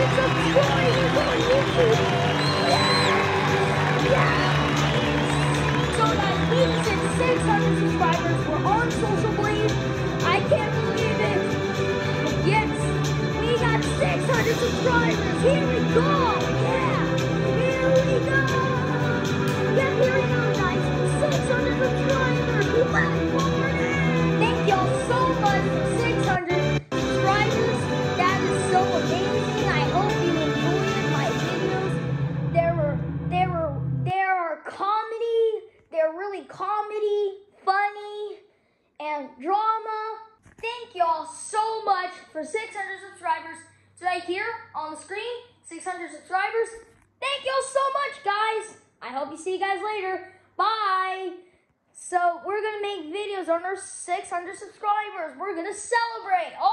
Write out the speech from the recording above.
subscribers on YouTube. Yeah! Yeah! So guys, we just 600 subscribers. We're on Social. I can't believe it. Yes, we got 600 subscribers. Comedy, funny, and drama. Thank y'all so much for 600 subscribers. It's right here on the screen. 600 subscribers. Thank y'all so much, guys. I hope you see you guys later. Bye. So we're gonna make videos on our 600 subscribers. We're gonna celebrate. All